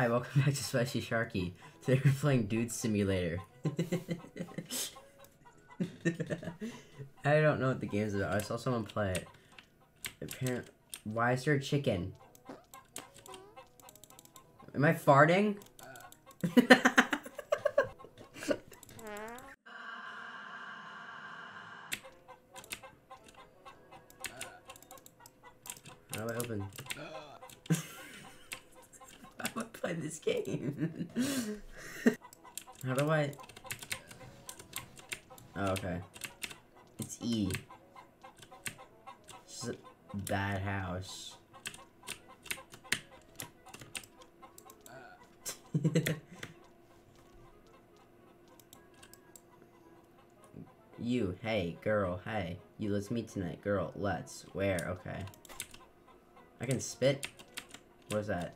Hi, welcome back to Spicy Sharky. Today we're playing Dude Simulator. I don't know what the game's about. I saw someone play it. Apparently, why is there a chicken? Am I farting? How do I open? Play this game? How do I? Oh, okay. It's E. A bad house. you, hey, girl, hey. You, let's meet tonight. Girl, let's. Where? Okay. I can spit? What is that?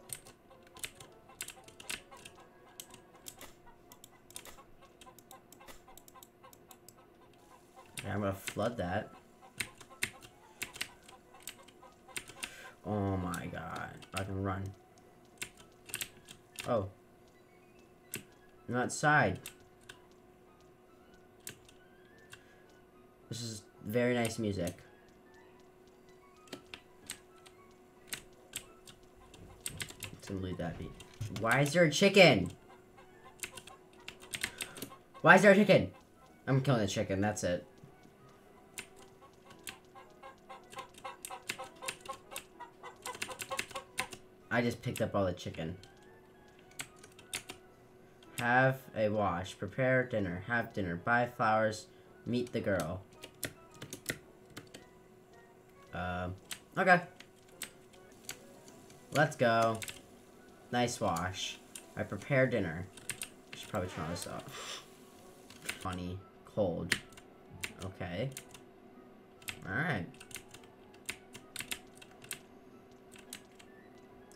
I'm gonna flood that. Oh my god. I can run. Oh. I'm outside. This is very nice music. Let's leave that be. Why is there a chicken? Why is there a chicken? I'm killing the chicken, that's it. I just picked up all the chicken. Have a wash. Prepare dinner. Have dinner. Buy flowers. Meet the girl. Um, okay. Let's go. Nice wash. I prepare dinner. I should probably turn all this off. Funny. Cold. Okay. Alright.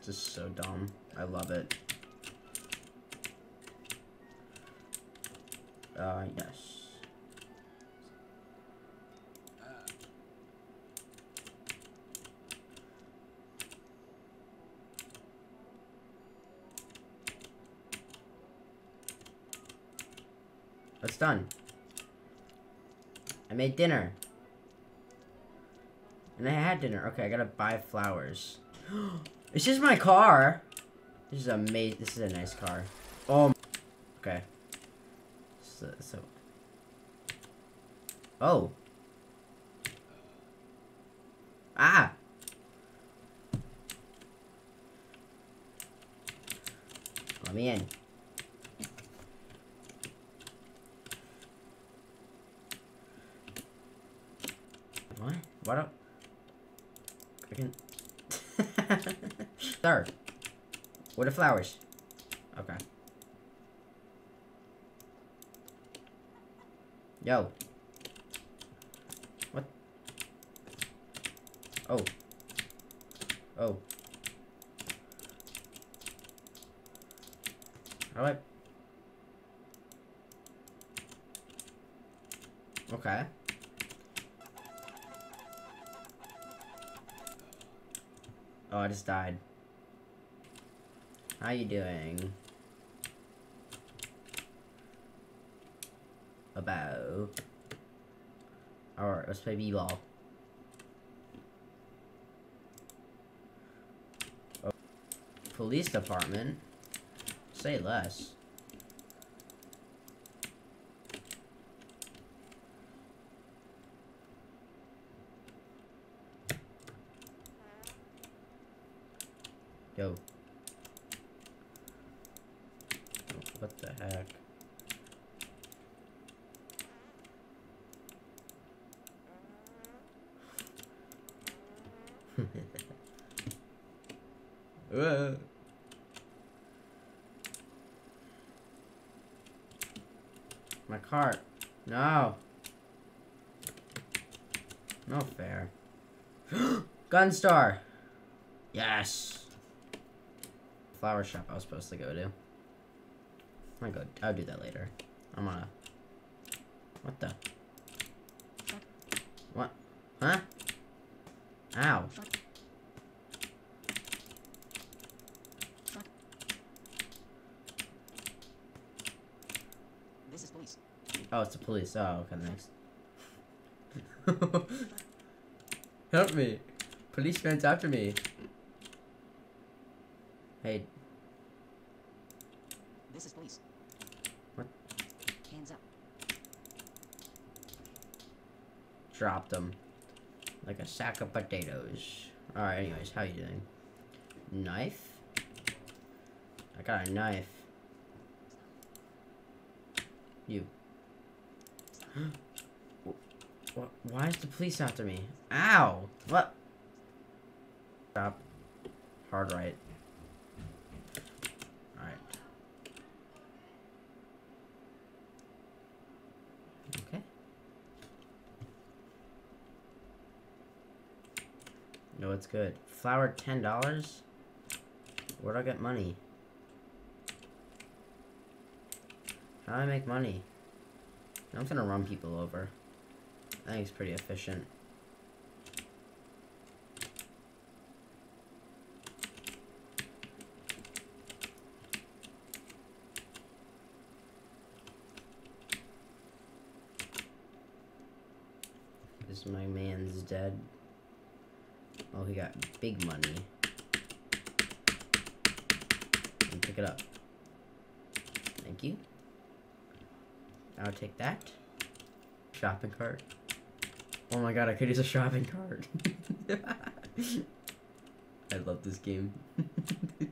This is so dumb. I love it. Uh, yes. That's done. I made dinner. And I had dinner. Okay, I gotta buy flowers. it's just my car. This is a mate. This is a nice car. Oh. Okay. So, so. Oh. Ah. Let me in. What? Why don't... I can... Sir. Where the flowers? Okay. Yo. What? Oh. Oh. I... Okay. Oh, I just died. How you doing? About. Alright, let's play b-ball. Oh. Police department? Say less. Yo. What the heck? uh. My cart. No. No fair. Gunstar. Yes flower shop I was supposed to go to. Oh I'll go. I'll do that later. I'm gonna. What the? What? Huh? Ow. This is police. Oh, it's the police. Oh, okay, nice. Help me. Police man's after me. Hey, dropped them. Like a sack of potatoes. Alright, anyways, how you doing? Knife? I got a knife. You. Wh- wh- Why is the police after me? Ow! What? Stop. Hard right. Alright. Okay. No, it's good. Flower ten dollars? Where'd I get money? How do I make money? I'm gonna run people over. I think it's pretty efficient. This my man's dead. Oh, he got big money. And pick it up. Thank you. I'll take that. Shopping cart. Oh my god, I could use a shopping cart. I love this game.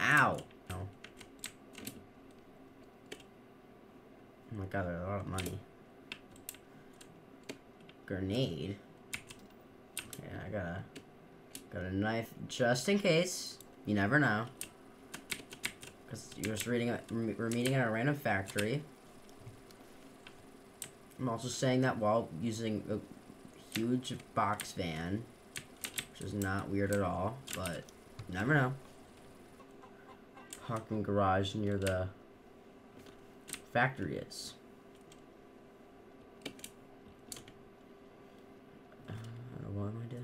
Ow! Oh. Oh my god, there's a lot of money. Grenade. Got a got a knife just in case. You never know. Cause you're just reading. We're meeting at a random factory. I'm also saying that while using a huge box van, which is not weird at all. But never know. Parking garage near the factory is. Uh, what am I doing?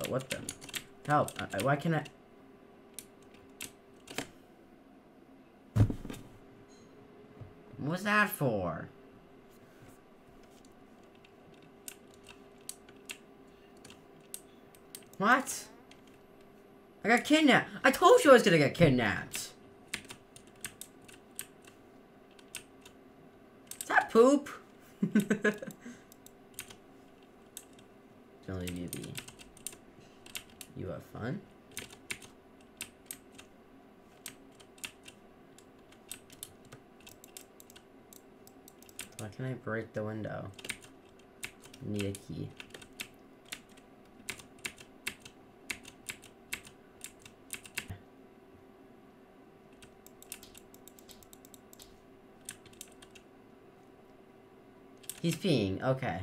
Oh, what the? Help! I, why can't I? What was that for? What? I got kidnapped. I told you I was gonna get kidnapped. Is that poop? Only you be. You have fun. Why can I break the window? Need a key. He's peeing, okay.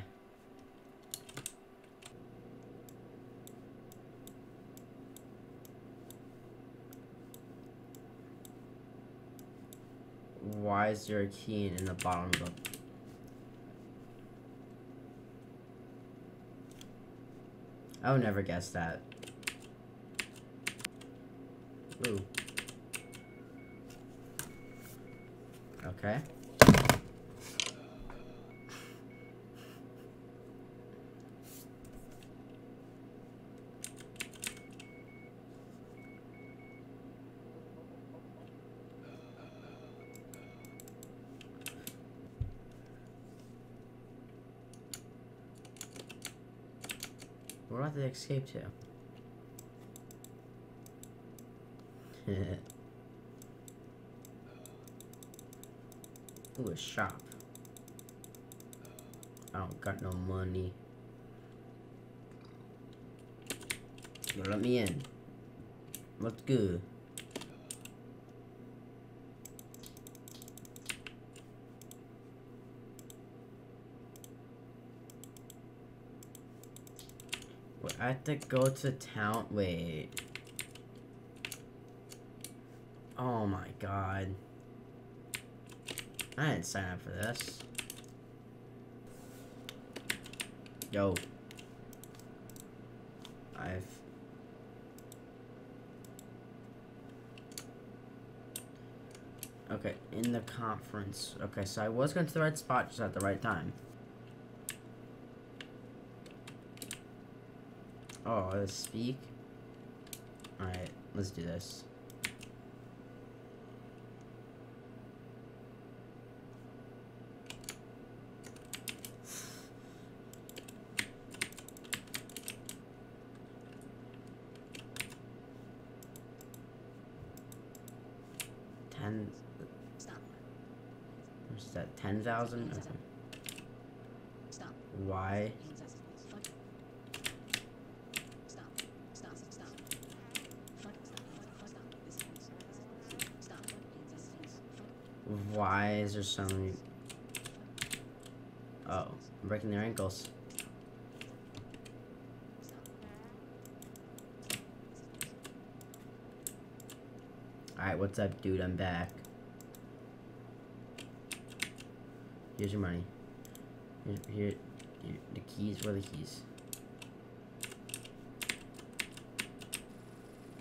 Why is in the bottom of the... I would never guess that. Ooh. Okay. Where I to escape to? Ooh, a shop. I don't got no money. You let me in. What's good? I have to go to town. Wait. Oh my god. I didn't sign up for this. Yo. I've. Okay, in the conference. Okay, so I was going to the right spot just at the right time. Oh, let's speak. Alright, let's do this. Ten, Stop. what's that, ten thousand? Okay. Stop. Why? Hands up. Fuck. Stop. Stop. Stop. Fuck. Stop. Fuck. Stop. This is police. Stop. Hands up. Hands. Fuck. Why is there so many? Oh, I'm breaking their ankles. Alright, what's up, dude? I'm back. Here's your money. Here, here, here the keys. Where the keys?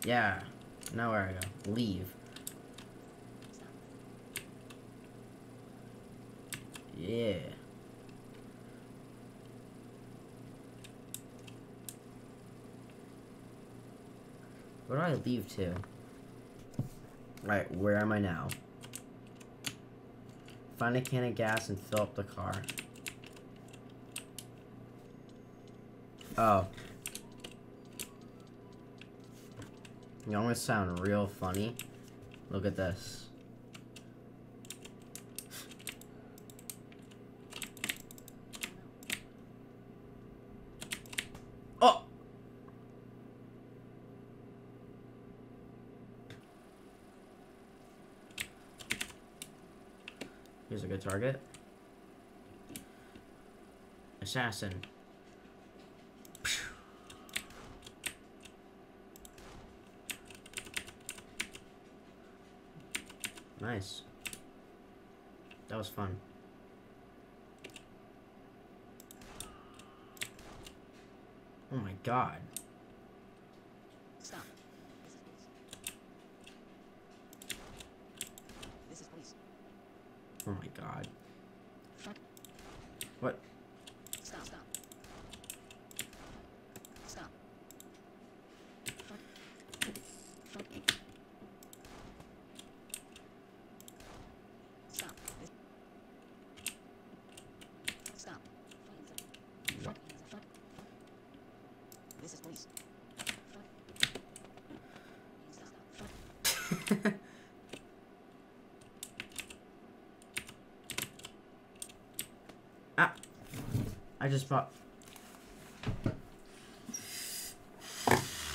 Yeah. Now where I go? Leave. Stop. Yeah. Where do I leave to? Right, where am I now? Find a can of gas and fill up the car. Oh. You to sound real funny? Look at this. Target. Assassin. Nice. That was fun. Oh my god. Stop. This is police. Oh my god. What? Stop. Stop. Stop. Fuck. Fuck. Stop. Stop. This is police. Fuck. Stop. Fuck. ah! I just bought.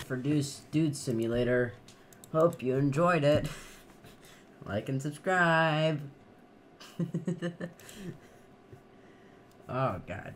For Dude, Dude Simulator. Hope you enjoyed it. Like and subscribe. oh, God.